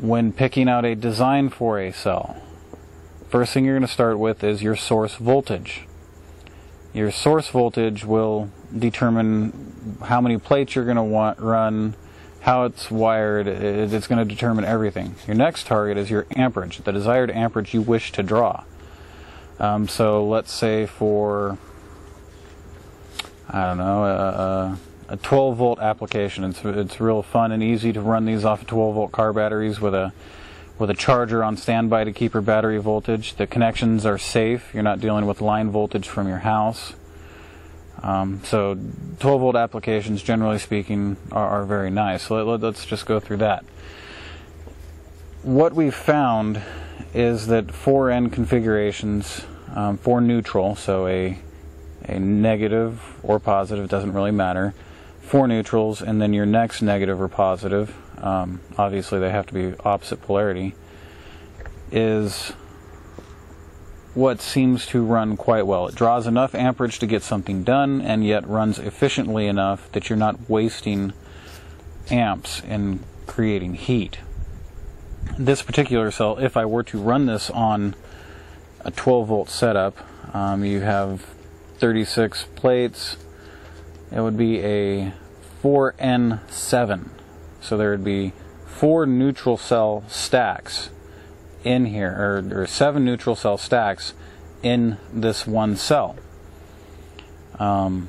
when picking out a design for a cell, first thing you're going to start with is your source voltage. Your source voltage will determine how many plates you're going to want run, how it's wired. It's going to determine everything. Your next target is your amperage, the desired amperage you wish to draw. Um, so let's say for I don't know a, a 12 volt application. It's it's real fun and easy to run these off of 12 volt car batteries with a with a charger on standby to keep your battery voltage. The connections are safe. You're not dealing with line voltage from your house. Um, so 12 volt applications, generally speaking, are, are very nice. So let, us just go through that. What we've found is that 4N configurations um, for neutral, so a, a negative or positive, doesn't really matter, four neutrals, and then your next negative or positive, um, obviously they have to be opposite polarity, is what seems to run quite well. It draws enough amperage to get something done and yet runs efficiently enough that you're not wasting amps in creating heat. This particular cell, if I were to run this on a 12 volt setup, um, you have 36 plates, it would be a 4N7. So there would be four neutral cell stacks in here, or, or seven neutral cell stacks in this one cell. Um,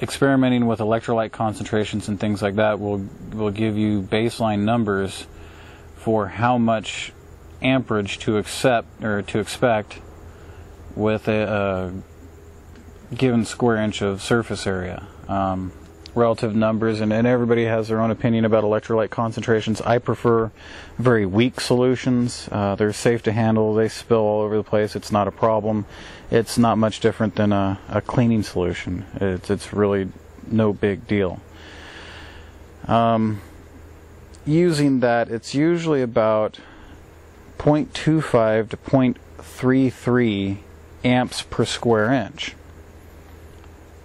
experimenting with electrolyte concentrations and things like that will will give you baseline numbers for how much amperage to accept or to expect with a, a given square inch of surface area. Um, relative numbers, and, and everybody has their own opinion about electrolyte concentrations. I prefer very weak solutions. Uh, they're safe to handle. They spill all over the place. It's not a problem. It's not much different than a, a cleaning solution. It's, it's really no big deal. Um, using that, it's usually about 0.25 to 0.33 amps per square inch.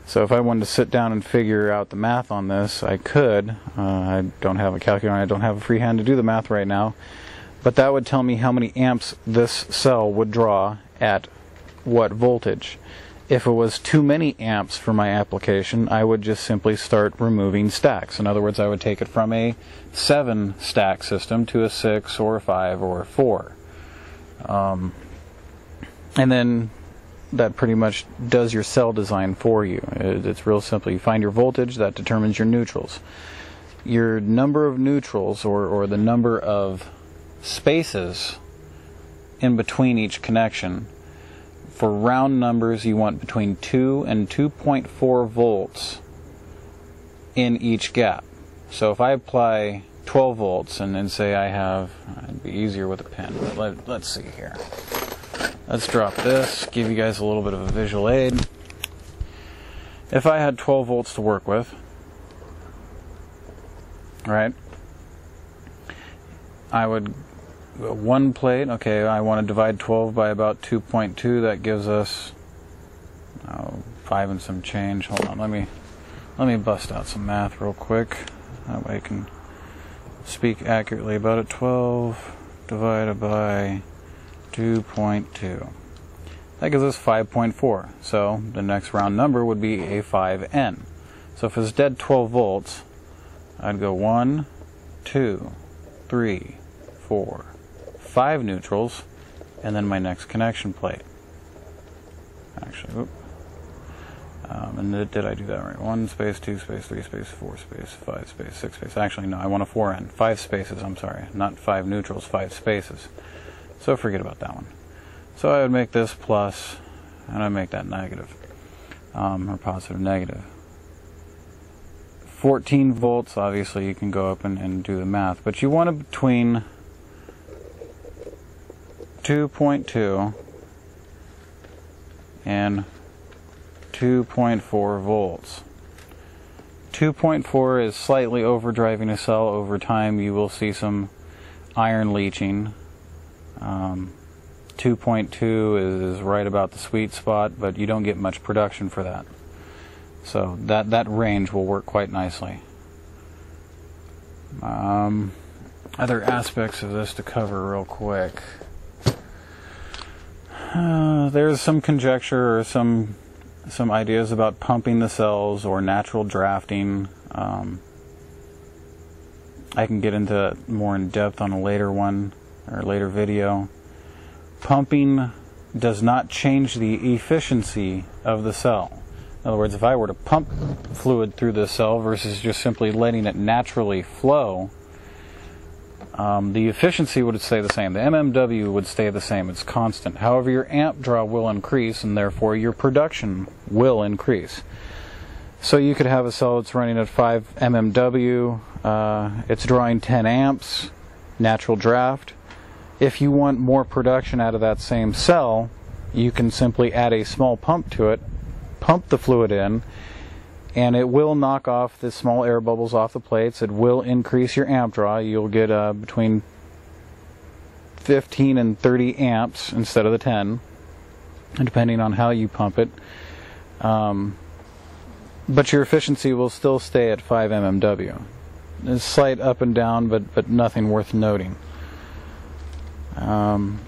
So if I wanted to sit down and figure out the math on this, I could. Uh, I don't have a calculator. I don't have a free hand to do the math right now. But that would tell me how many amps this cell would draw at what voltage. If it was too many amps for my application, I would just simply start removing stacks. In other words, I would take it from a 7 stack system to a 6 or a 5 or a 4. Um, and then that pretty much does your cell design for you. It's real simple. You find your voltage, that determines your neutrals. Your number of neutrals, or, or the number of spaces in between each connection, for round numbers, you want between 2 and 2.4 volts in each gap. So if I apply 12 volts and then say I have, it'd be easier with a pen, but let, let's see here. Let's drop this, give you guys a little bit of a visual aid. If I had 12 volts to work with, right, I would, one plate, okay, I want to divide 12 by about 2.2, that gives us oh, 5 and some change. Hold on, let me, let me bust out some math real quick. That way I can speak accurately about it. 12 divided by 2.2. That gives us 5.4. So the next round number would be a 5N. So if it's dead 12 volts, I'd go 1, 2, 3, 4, 5 neutrals, and then my next connection plate. Actually, um, and did I do that right? 1 space, 2 space, 3 space, 4 space, 5 space, 6 space. Actually, no, I want a 4N. 5 spaces, I'm sorry. Not 5 neutrals, 5 spaces. So forget about that one. So I would make this plus, and I make that negative, um, or positive negative. 14 volts, obviously you can go up and, and do the math, but you want it between 2.2 and 2.4 volts. 2.4 is slightly overdriving a cell. Over time, you will see some iron leaching. Um, 2.2 is right about the sweet spot, but you don't get much production for that. So that, that range will work quite nicely. Um, other aspects of this to cover real quick. Uh, there's some conjecture or some some ideas about pumping the cells or natural drafting. Um, I can get into more in depth on a later one or later video. Pumping does not change the efficiency of the cell. In other words, if I were to pump fluid through the cell versus just simply letting it naturally flow, um, the efficiency would stay the same. The MMW would stay the same. It's constant. However, your amp draw will increase, and therefore your production will increase. So you could have a cell that's running at 5 mmW, uh, it's drawing 10 amps, natural draft. If you want more production out of that same cell, you can simply add a small pump to it, pump the fluid in, and it will knock off the small air bubbles off the plates. It will increase your amp draw. You'll get uh, between 15 and 30 amps instead of the 10, depending on how you pump it. Um, but your efficiency will still stay at 5 mmW. A slight up and down, but but nothing worth noting. Um,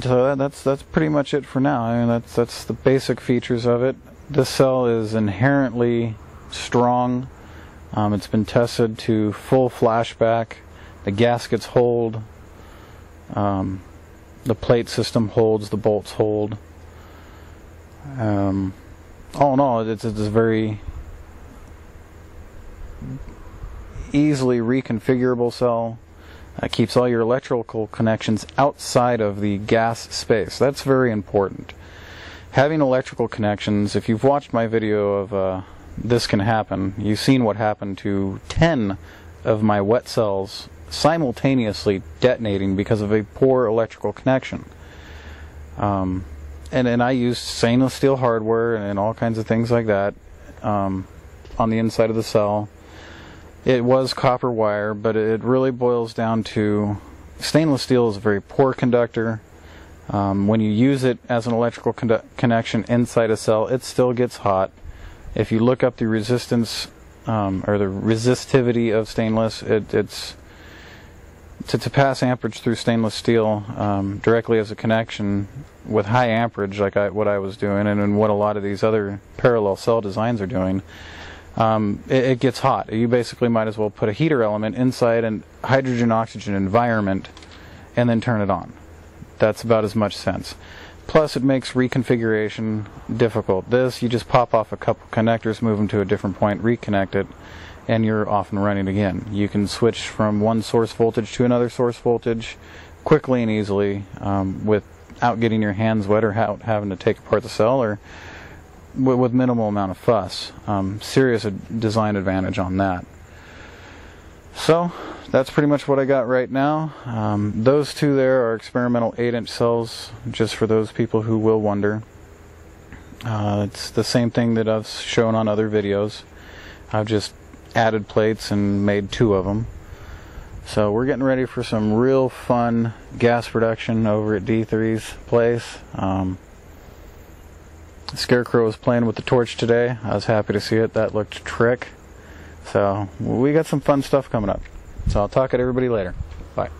so that, that's that's pretty much it for now. I mean that's that's the basic features of it. This cell is inherently strong. Um, it's been tested to full flashback. The gaskets hold. Um, the plate system holds. The bolts hold. Um, all in all, it's, it's a very easily reconfigurable cell. Uh, keeps all your electrical connections outside of the gas space. That's very important. Having electrical connections, if you've watched my video of uh, this can happen, you've seen what happened to 10 of my wet cells simultaneously detonating because of a poor electrical connection. Um, and and I used stainless steel hardware and all kinds of things like that um, on the inside of the cell. It was copper wire, but it really boils down to stainless steel is a very poor conductor. Um, when you use it as an electrical con- connection inside a cell, it still gets hot. If you look up the resistance um, or the resistivity of stainless, it, it's to, to pass amperage through stainless steel um, directly as a connection with high amperage, like I, what I was doing, and, and what a lot of these other parallel cell designs are doing, um, it, it, gets hot. You basically might as well put a heater element inside an hydrogen oxygen environment and then turn it on. That's about as much sense. Plus, it makes reconfiguration difficult. This, you just pop off a couple connectors, move them to a different point, reconnect it, and you're off and running again. You can switch from one source voltage to another source voltage quickly and easily um, without getting your hands wet or having to take apart the cell or w- with minimal amount of fuss. Um, serious design advantage on that. So that's pretty much what I got right now. Um, those two there are experimental 8 inch cells, just for those people who will wonder. Uh, it's the same thing that I've shown on other videos. I've just added plates and made two of them. So we're getting ready for some real fun gas production over at D3's place. Um, Scarecrow was playing with the torch today. I was happy to see it. That looked trick. So we got some fun stuff coming up. So I'll talk to everybody later. Bye.